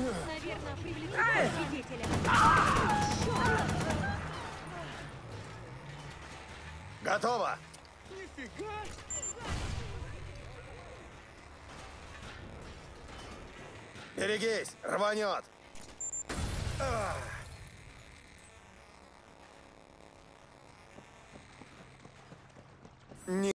Наверное, привлекли свидетеля. Готово! Нифига! Берегись, рванет! Не